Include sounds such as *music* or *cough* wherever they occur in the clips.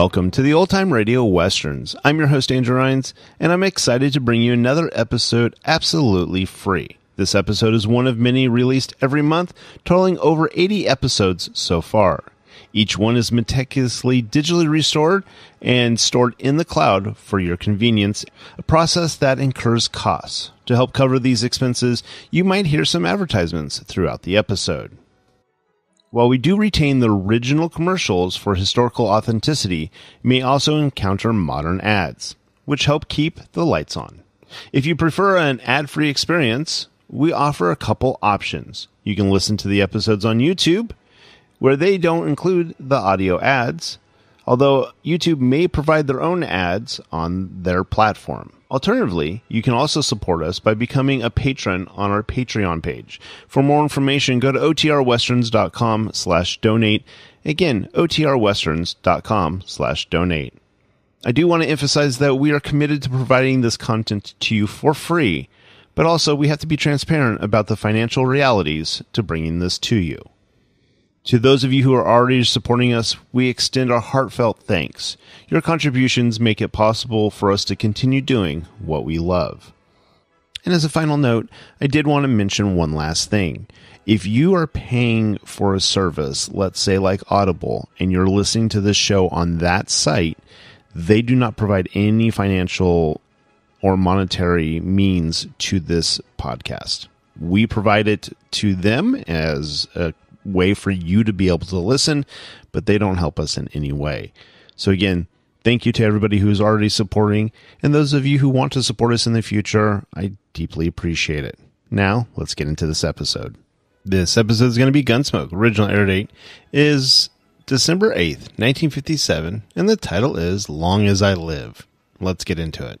Welcome to the Old Time Radio Westerns. I'm your host, Andrew Rhynes, and I'm excited to bring you another episode absolutely free. This episode is one of many released every month, totaling over 80 episodes so far. Each one is meticulously digitally restored and stored in the cloud for your convenience, a process that incurs costs. To help cover these expenses, you might hear some advertisements throughout the episode. While we do retain the original commercials for historical authenticity, you may also encounter modern ads, which help keep the lights on. If you prefer an ad free experience, we offer a couple options. You can listen to the episodes on YouTube, where they don't include the audio ads, although YouTube may provide their own ads on their platform. Alternatively, you can also support us by becoming a patron on our Patreon page. For more information, go to otrwesterns.com slash donate. Again, otrwesterns.com slash donate. I do want to emphasize that we are committed to providing this content to you for free, but also we have to be transparent about the financial realities to bringing this to you. To those of you who are already supporting us, we extend our heartfelt thanks. Your contributions make it possible for us to continue doing what we love. And as a final note, I did want to mention one last thing. If you are paying for a service, let's say like Audible, and you're listening to this show on that site, they do not provide any financial or monetary means to this podcast. We provide it to them as a way for you to be able to listen, but they don't help us in any way. So again, thank you to everybody who's already supporting and those of you who want to support us in the future. I deeply appreciate it. Now, let's get into this episode. This episode is going to be Gunsmoke. Original air date is December 8th, 1957, and the title is Long as I Live. Let's get into it.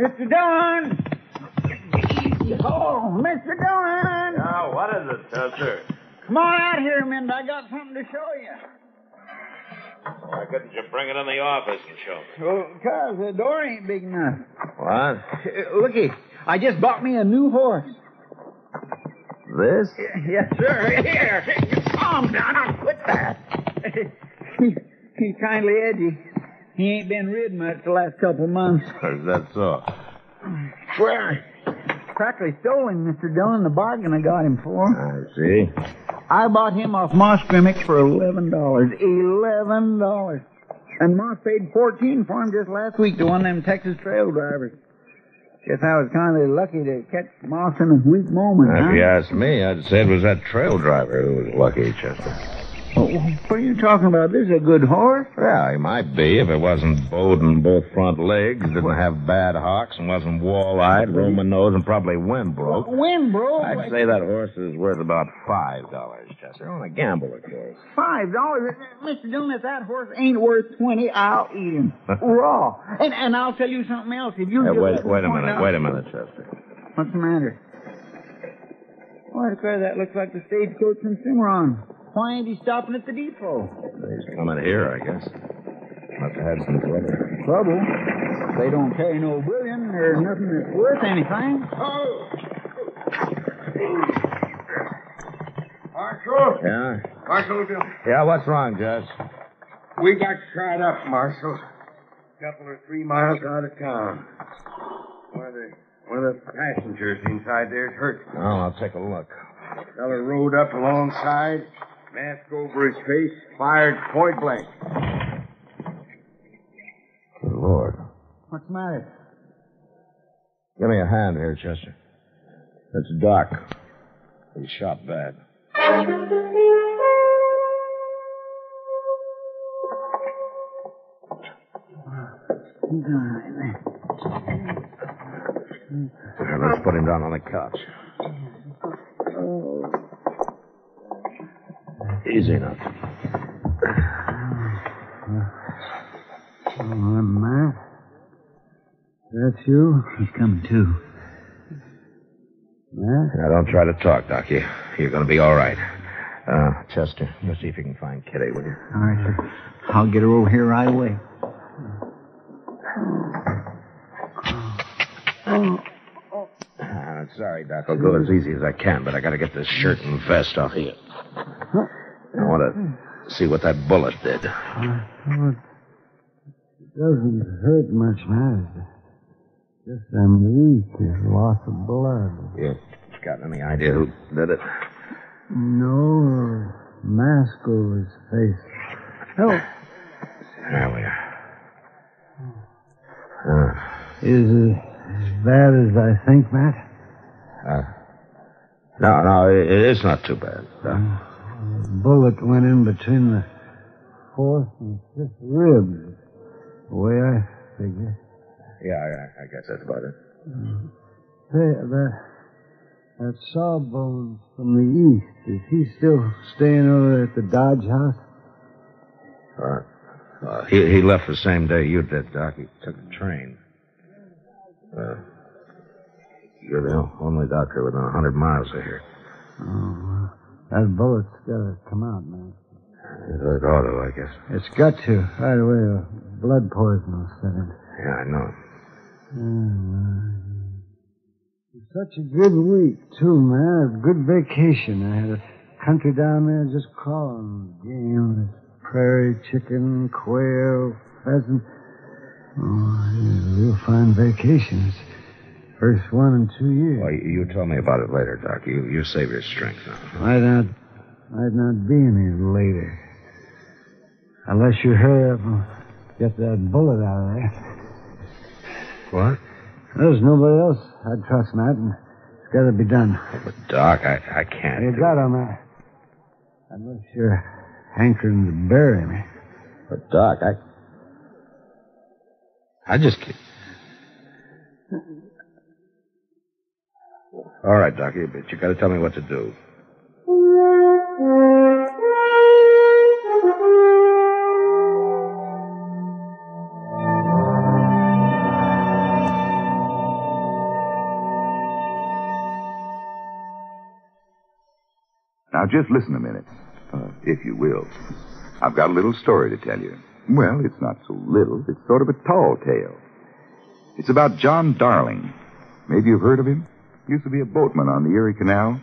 Mr. Dillon! Oh, Mr. Dillon! Now, what is it, Chester? Come on out here a minute. I got something to show you. Why couldn't you bring it in the office and show me? Well, because the door ain't big enough. What? Uh, looky, I just bought me a new horse. This? Yes, sir. Here. Calm down. I'll quit that. he, *laughs* he's kindly edgy. He ain't been rid much the last couple of months. *laughs* Is that so? Well, practically stolen, Mr. Dillon, the bargain I got him for. I see. I bought him off Moss Grimmick for eleven dollars. Eleven dollars. And Moss paid fourteen for him just last week to one of them Texas trail drivers. Guess I was kind of lucky to catch Moss in a weak moment, If huh? you ask me, I'd say it was that trail driver who was lucky, Chester. Oh, what are you talking about? This is a good horse. Yeah, he might be if it wasn't bowed in both front legs, didn't have bad hocks, and wasn't wall-eyed, Roman nose, and probably wind broke. Win, bro. I'd say that horse is worth about five dollars, Chester. On a gamble, of course. Five dollars, Mr. Dillon. If that horse ain't worth twenty, I'll eat him *laughs* raw. And and I'll tell you something else. If you Hey, wait, wait a minute, out- wait a minute, Chester. What's the matter? Why, declare that looks like the stagecoach from Cimarron. Why ain't he stopping at the depot? He's coming here, I guess. Must have had some trouble. Trouble? They don't carry no bullion or nothing that's worth anything. Oh! Marshal. Yeah? Marshal, Yeah, what's wrong, Judge? we got shot up, Marshal. A couple or three miles out of town. One of the one of the passengers inside there's hurt. Oh, I'll take a look. Feller rode up alongside, mask over his face, fired point blank. Good Lord. What's the matter? Give me a hand here, Chester. It's Doc. He's shot bad. Here, let's put him down on the couch. Oh, Easy now. Oh, Matt? That's you? He's coming too. Matt? Now, don't try to talk, Doc. You, you're going to be all right. Uh, Chester, you see if you can find Kitty, will you? All right, sir. I'll get her over here right away. Uh, sorry, Doc. I'll go as easy as I can, but I got to get this shirt and vest off of you. I want to see what that bullet did. Oh, it doesn't hurt much, Matt. Just I'm weak. There's loss of blood. You got any idea who did it? No mask over his face. Help. There we are. Uh, Is it as bad as I think, Matt? uh, no, no, it, it's not too bad. Doc. Bullet went in between the fourth and fifth ribs. The way I figure. Yeah, I, I guess that's about it. Say, that, that Sawbones from the east, is he still staying over at the Dodge house? Uh, uh, he, he left the same day you did, Doc. He took the train. Uh, you're the only doctor within a hundred miles of here. Oh, that bullet's got to come out, man. It ought to, I guess. It's got to. Right away, a blood poison will set in. Yeah, I know. Oh, It's such a good week, too, man. A good vacation. I had a country down there just crawling. Game, prairie chicken, quail, pheasant. Oh, a real fine vacation. It's first one in two years. Well, you, tell me about it later, Doc. You, you save your strength now. Might not, might not be any later. Unless you hurry up and get that bullet out of there. What? There's nobody else I'd trust, Matt, and it's got to be done. But, Doc, I, I can't. You got him, Matt. Unless you're hankering to bury me. But, Doc, I. I just can't. All right, Doc, but you got to tell me what to do. Now, just listen a minute, uh, if you will. I've got a little story to tell you. Well, it's not so little. It's sort of a tall tale. It's about John Darling. Maybe you've heard of him. Used to be a boatman on the Erie Canal.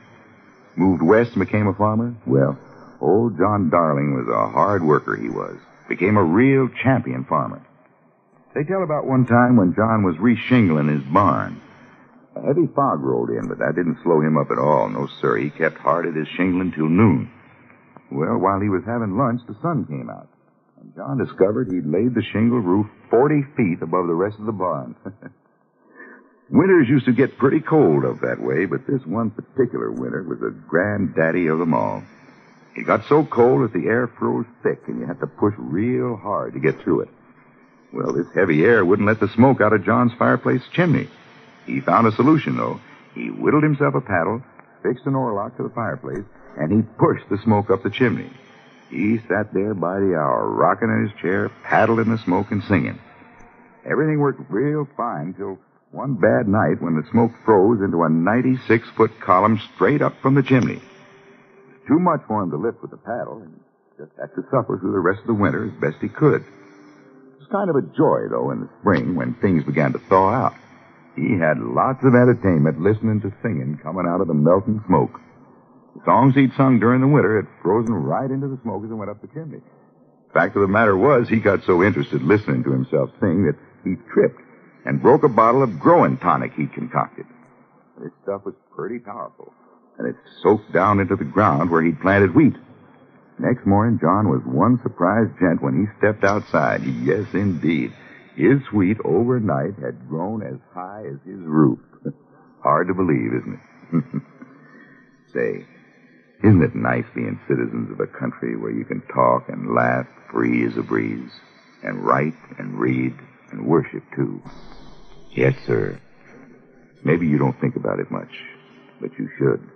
Moved west and became a farmer. Well, old John Darling was a hard worker, he was. Became a real champion farmer. They tell about one time when John was reshingling his barn. A heavy fog rolled in, but that didn't slow him up at all. No, sir. He kept hard at his shingling till noon. Well, while he was having lunch, the sun came out. And John discovered he'd laid the shingle roof 40 feet above the rest of the barn. *laughs* Winters used to get pretty cold up that way, but this one particular winter was the granddaddy of them all. It got so cold that the air froze thick, and you had to push real hard to get through it. Well, this heavy air wouldn't let the smoke out of John's fireplace chimney. He found a solution, though. He whittled himself a paddle, fixed an oarlock to the fireplace, and he pushed the smoke up the chimney. He sat there by the hour, rocking in his chair, paddling the smoke and singing. Everything worked real fine till one bad night when the smoke froze into a 96 foot column straight up from the chimney. Too much for him to lift with the paddle, and just had to suffer through the rest of the winter as best he could. It was kind of a joy, though, in the spring when things began to thaw out. He had lots of entertainment listening to singing coming out of the melting smoke. The songs he'd sung during the winter had frozen right into the smoke as it went up the chimney. Fact of the matter was, he got so interested listening to himself sing that he tripped and broke a bottle of growing tonic he'd concocted. This stuff was pretty powerful, and it soaked down into the ground where he'd planted wheat. Next morning, John was one surprised gent when he stepped outside. Yes, indeed. His wheat overnight had grown as high as his roof. *laughs* Hard to believe, isn't it? *laughs* Say, isn't it nice being citizens of a country where you can talk and laugh free as a breeze, and write and read and worship too? Yes, sir. Maybe you don't think about it much, but you should.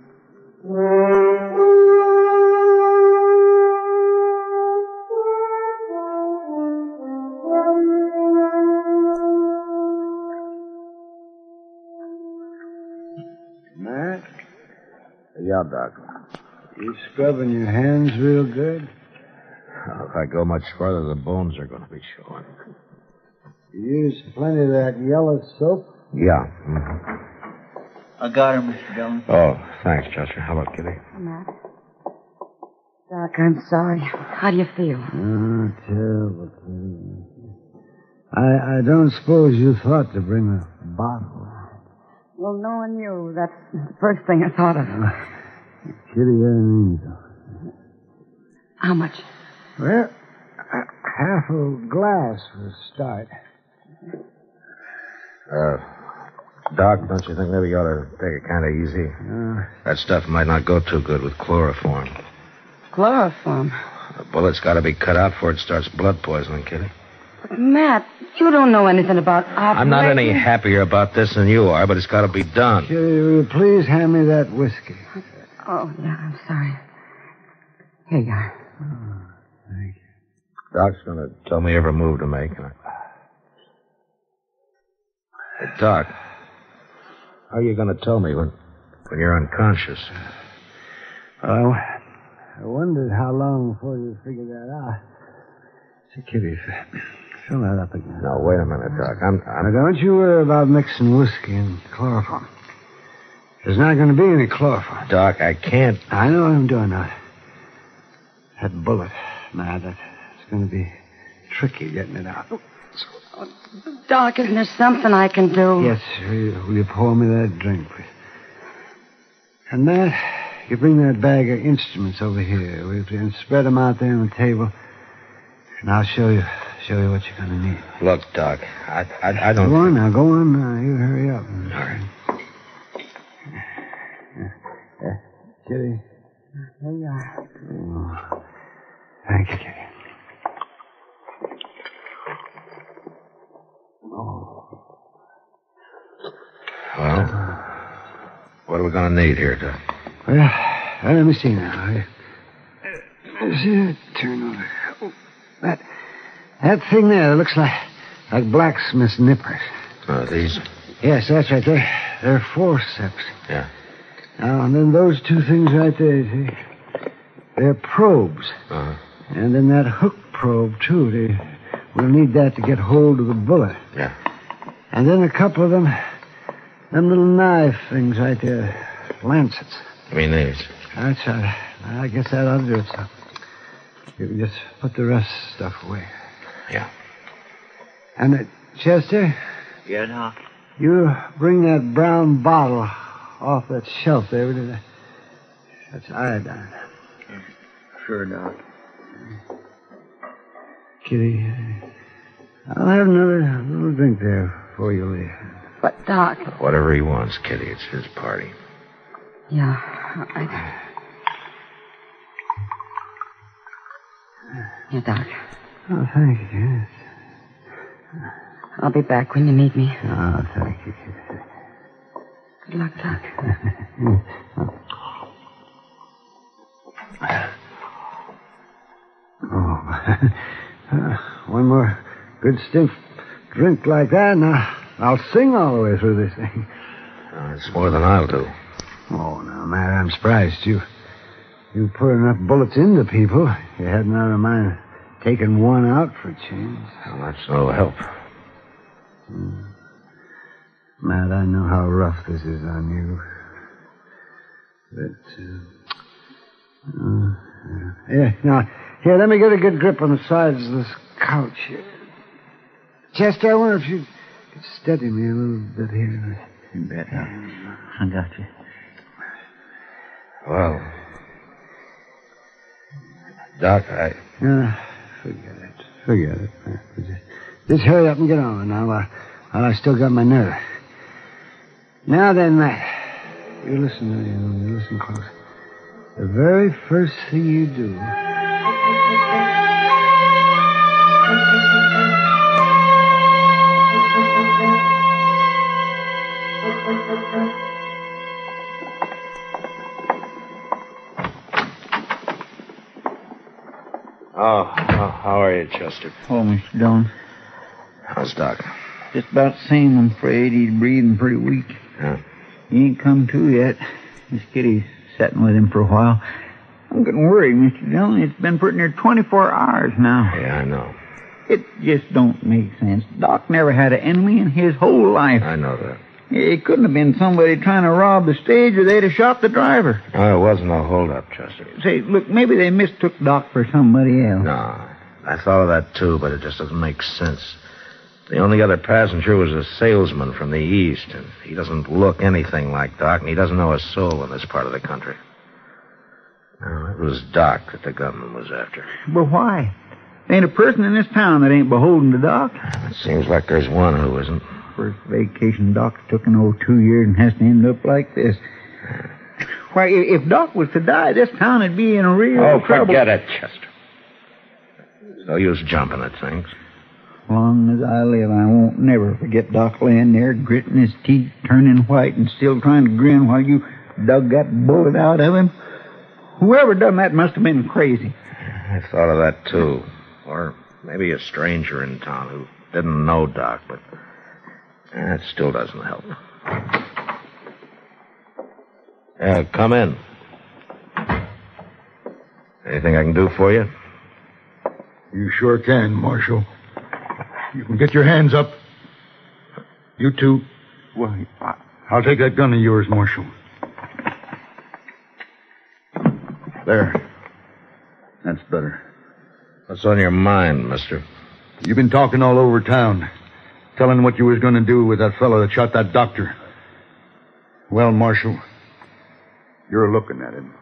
Matt, Yeah, Doc. you scrubbing your hands real good? If I go much further, the bones are going to be showing. You use plenty of that yellow soap? Yeah. mhm. I got her, Mr. Dillon. Oh, thanks, Chester. How about Kitty? Matt. Doc, I'm sorry. How do you feel? Oh, terrible, terrible. I, I don't suppose you thought to bring a bottle. Well, knowing you, that's the first thing I thought of. Kitty, you're an angel. How much? Well, a half a glass for a start. Uh, Doc, don't you think maybe you ought to take it kind of easy? Uh, That stuff might not go too good with chloroform. Chloroform. The bullet's got to be cut out before it starts blood poisoning, Kitty. But Matt, you don't know anything about operating. I'm not any happier about this than you are, but it's got to be done. Kitty, will you please hand me that whiskey? Oh, yeah, I'm sorry. Here you are. Thank you. Doc's going to tell me every move to make. And I... Hey, Doc, how are you going to tell me when, when you're unconscious? Well, I wondered how long before you figured that out. Say, Kitty, f- fill that up again. No, wait a minute, Doc. I'm, Now, I'm don't you worry about mixing whiskey and chloroform. There's not going to be any chloroform. Doc, I can't. I know what I'm doing now. That bullet, man, that's going to be tricky getting it out. Doc, isn't there something I can do? Yes, will you, pour me that drink, please? And Matt, you bring that bag of instruments over here, will you, and spread them out there on the table. And I'll show you, show you what you're going to need. Look, Doc, I, I, I don't. Go on now, go on now. You hurry up. All right. Uh, Kitty. Here you are. Oh, thank you, Kitty. Well, what are we going to need here, Doc? Well, well, let me see now. I, me see. Turn over. Oh, that, that thing there looks like, like blacksmith's nippers. Uh, these? Yes, that's right. They're, they're forceps. Yeah. Now, and then those two things right there, see? They're probes. Uh-huh. And then that hook probe, too. They, we'll need that to get hold of the bullet. Yeah. And then a couple of them, them little knife things right there. Lancets. I mean these. That's right. I guess that ought to do it, so. You can just put the rest of the stuff away. Yeah. And, uh, Chester, Yeah, Doc. you bring that brown bottle off that shelf there. will you? That's iodine. Sure, Doc. Kitty, uh, I'll have another little drink there before you leave. But, Doc. Whatever he wants, Kitty. It's his party. Yeah. I... Here, Doc. Oh, thank you, yes. I'll be back when you need me. Oh, thank you, Kitty. Good luck, Doc. *laughs* Oh, *laughs* one more good stiff drink like that, and I'll, sing all the way through this thing. Uh, it's more than I'll do. Oh, now, Matt, I'm surprised you. You put enough bullets into people. You hadn't out of mind taking one out for a change. Well, that's no help. Matt, I know how rough this is on you. But uh, Uh, yeah, now, here, let me get a good grip on the sides of this couch here. Chester, I wonder if you steady me a little bit here. You bet. I got you. Well, Doc, I. Uh, forget it. Forget it. Uh, Just, just hurry up and get on now while, while I still got my nerve. Now then, Matt, you listen to me. You listen close. The very first thing you do. Oh, how, how are you, Chester? Oh, Mr. Dillon. How's Doc? Just about the same, I'm afraid. He's breathing pretty weak. Yeah. He ain't come to yet. Miss Kitty's sitting with him for a while. I'm getting worried, Mr. Dillon. It's been pretty near 24 hours now. Yeah, I know. It just don't make sense. Doc never had an enemy in his whole life. I know that. It couldn't have been somebody trying to rob the stage or they'd have shot the driver. Oh, it wasn't a holdup, Chester. Say, look, maybe they mistook Doc for somebody else. No, I thought of that too, but it just doesn't make sense. The only other passenger was a salesman from the east, and he doesn't look anything like Doc, and he doesn't know a soul in this part of the country. No, it was Doc that the gunman was after. But why? There ain't a person in this town that ain't beholden to Doc. It seems like there's one who isn't. First vacation Doc's took in two years and has to end up like this. Why, if Doc was to die, this town would be in a real Oh, trouble. forget it, Chester. No use jumping at things. Long as I live, I won't never forget Doc laying there, gritting his teeth, turning white, and still trying to grin while you dug that bullet out of him. Whoever done that must have been crazy. I thought of that too. Or maybe a stranger in town who didn't know Doc, but that still doesn't help. Yeah, come in. Anything I can do for you? You sure can, Marshal. You can get your hands up. You two. Well, I- I'll take that gun of yours, Marshal. There. That's better. What's on your mind, mister? You've been talking all over town, telling what you was going to do with that fellow that shot that doctor. Well, Marshal, you're looking at him.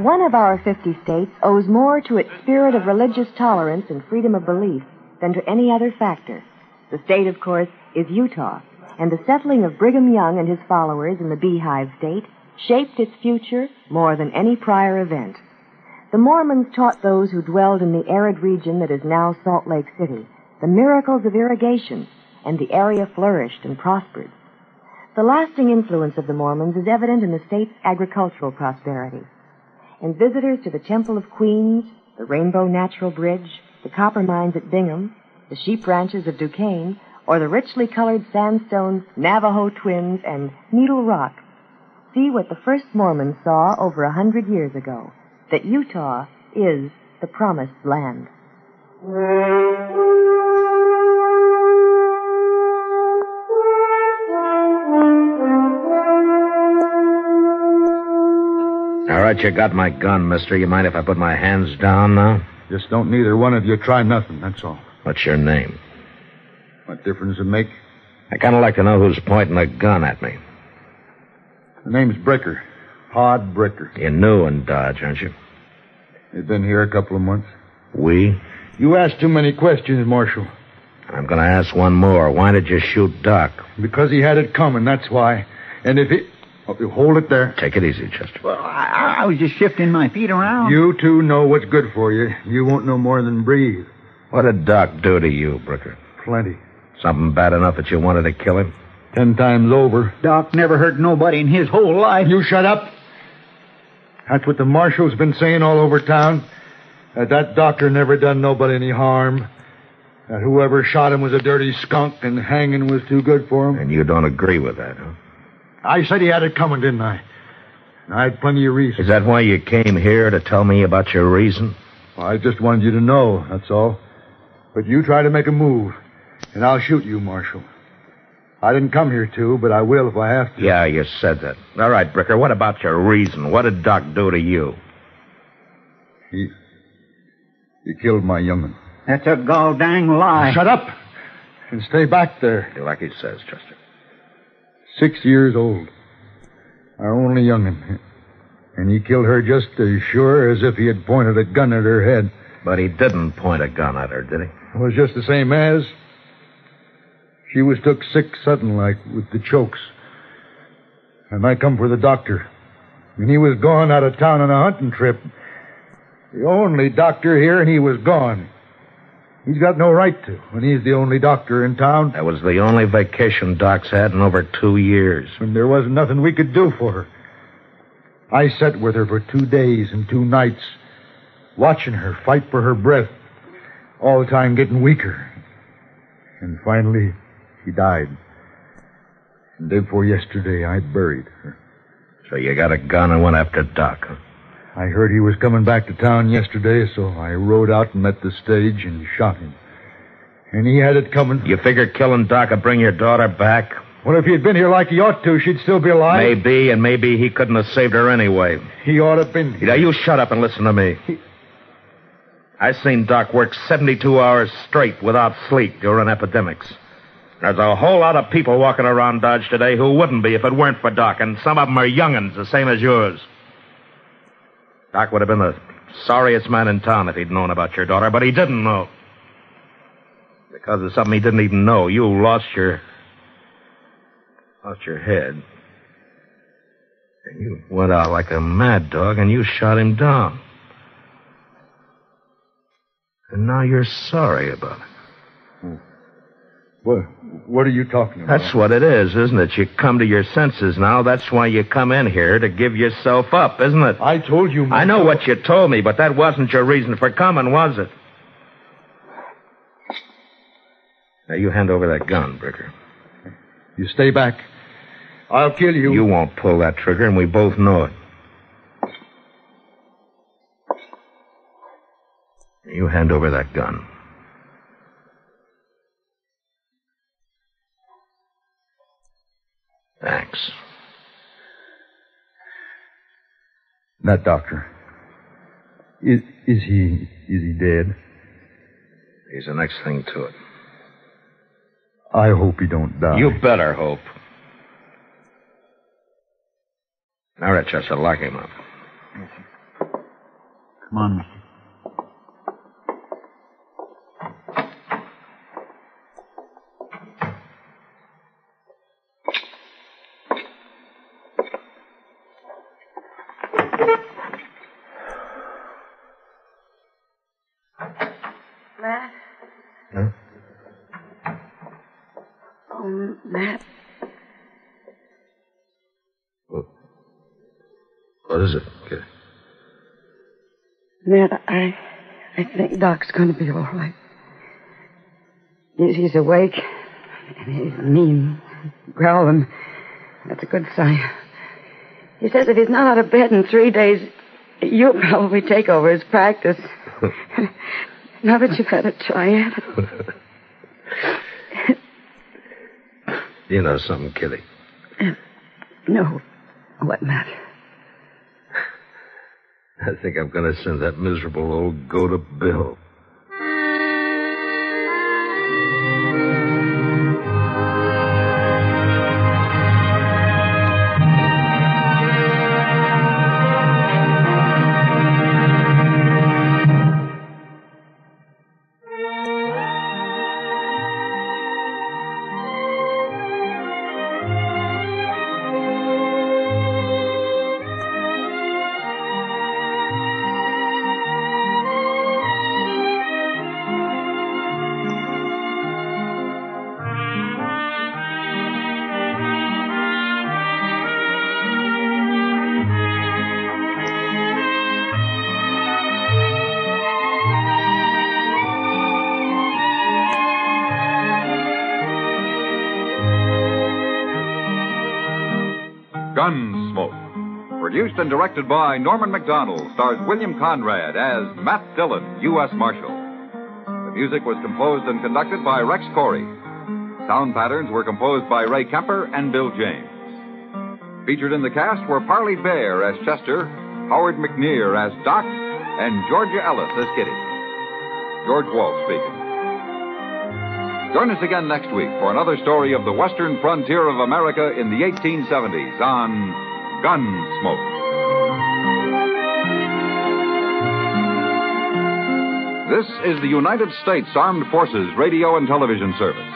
One of our 50 states owes more to its spirit of religious tolerance and freedom of belief than to any other factor. The state, of course, is Utah, and the settling of Brigham Young and his followers in the Beehive State shaped its future more than any prior event. The Mormons taught those who dwelled in the arid region that is now Salt Lake City the miracles of irrigation, and the area flourished and prospered. The lasting influence of the Mormons is evident in the state's agricultural prosperity. And visitors to the Temple of Queens, the Rainbow Natural Bridge, the copper mines at Bingham, the sheep ranches of Duchesne, or the richly colored sandstones Navajo Twins and Needle Rock, see what the first Mormons saw over a hundred years ago, that Utah is the promised land. All right, you got my gun, mister. You mind if I put my hands down now? Just don't neither one of you try nothing, that's all. What's your name? What difference does it make? I kind of like to know who's pointing a gun at me. The name's Bricker. Pod Bricker. You're new in Dodge, aren't you? You've been here a couple of months. We? You asked too many questions, Marshal. I'm going to ask one more. Why did you shoot Doc? Because he had it coming, that's why. And if he... Oh, you hold it there. Take it easy, Chester. Well, I, I was just shifting my feet around. You two know what's good for you. You won't know more than breathe. What did Doc do to you, Bricker? Plenty. Something bad enough that you wanted to kill him? Ten times over. Doc never hurt nobody in his whole life. You shut up. That's what the marshal's been saying all over town. That that doctor never done nobody any harm. That whoever shot him was a dirty skunk and hanging was too good for him. And you don't agree with that, huh? I said he had it coming, didn't I? And I had plenty of reason. Is that why you came here to tell me about your reason? Well, I just wanted you to know, that's all. But you try to make a move, and I'll shoot you, Marshal. I didn't come here to, but I will if I have to. Yeah, you said that. All right, Bricker, what about your reason? What did Doc do to you? He. He killed my young'un. That's a gall dang lie. Shut up! And stay back there. Do like he says, Chester. Six years old. Our only young'un. And he killed her just as sure as if he had pointed a gun at her head. But he didn't point a gun at her, did he? It was just the same as. She was took sick sudden like with the chokes. And I come for the doctor. And he was gone out of town on a hunting trip. The only doctor here, and he was gone. He's got no right to, when he's the only doctor in town. That was the only vacation Doc's had in over two years. And there wasn't nothing we could do for her. I sat with her for two days and two nights, watching her fight for her breath, all the time getting weaker. And finally, she died. And day before yesterday, I buried her. So you got a gun and went after Doc, huh? I heard he was coming back to town yesterday, so I rode out and met the stage and shot him. And he had it coming. You figure killing Doc would bring your daughter back? Well, if he had been here like he ought to, she'd still be alive. Maybe, and maybe he couldn't have saved her anyway. He ought to have been. Now, you shut up and listen to me. I've seen Doc work 72 hours straight without sleep during epidemics. There's a whole lot of people walking around Dodge today who wouldn't be if it weren't for Doc, and some of them are young'uns, the same as yours. Doc would have been the sorriest man in town if he'd known about your daughter, but he didn't know. Because of something he didn't even know, you lost your. lost your head. And you went out like a mad dog and you shot him down. And now you're sorry about it. What, what are you talking about? That's what it is, isn't it? You come to your senses now. That's why you come in here to give yourself up, isn't it? I told you. I know what you told me, but that wasn't your reason for coming, was it? Now you hand over that gun, Bricker. You stay back. I'll kill you. You won't pull that trigger, and we both know it. You hand over that gun. Thanks. That doctor. Is, is he is he dead? He's the next thing to it. I hope he don't die. You better hope. All right, Chester, lock him up. Come on, mister. Doc's going to be all right. He's, he's awake, and he's mean, growling. That's a good sign. He says if he's not out of bed in three days, you'll probably take over his practice. *laughs* now that you've had a try at it. You know something, Kitty. Uh, no. What, Matt? I think I'm going to send that miserable old goat to Bill. Gunsmoke. Produced and directed by Norman Macdonnell, stars William Conrad as Matt Dillon, U.S. Marshal. The music was composed and conducted by Rex Koury. Sound patterns were composed by Ray Kemper and Bill James. Featured in the cast were Parley Baer as Chester, Howard McNear as Doc, and Georgia Ellis as Kitty. George Walsh speaking. Join us again next week for another story of the western frontier of America in the 1870s on Gunsmoke. This is the United States Armed Forces Radio and Television Service.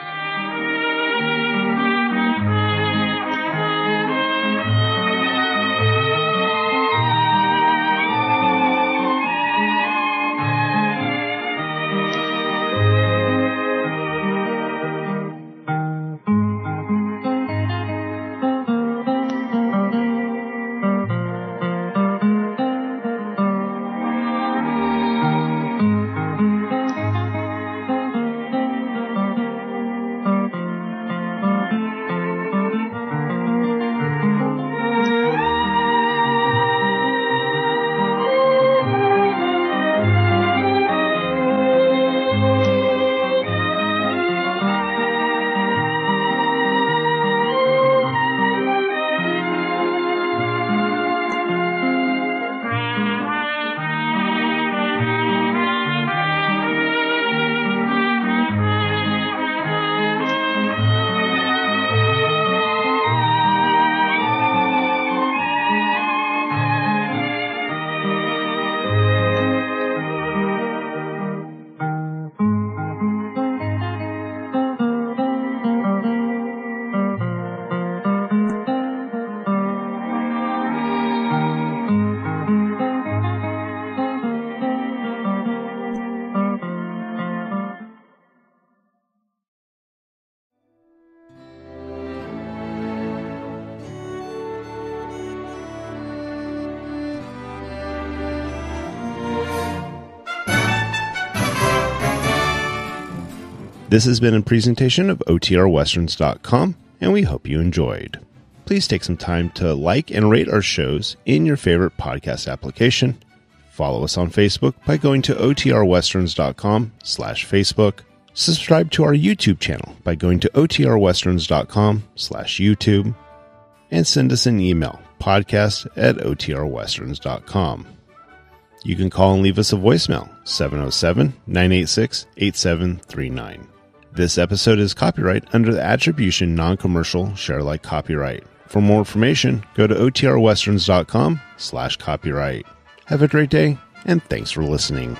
This has been a presentation of OTRWesterns.com, and we hope you enjoyed. Please take some time to like and rate our shows in your favorite podcast application. Follow us on Facebook by going to OTRWesterns.com slash Facebook. Subscribe to our YouTube channel by going to OTRWesterns.com slash YouTube. And send us an email, podcast at OTRWesterns.com. You can call and leave us a voicemail, 707 986 8739. This episode is copyright under the attribution non-commercial share alike copyright. For more information, go to otrwesterns.com slash copyright. Have a great day, and thanks for listening.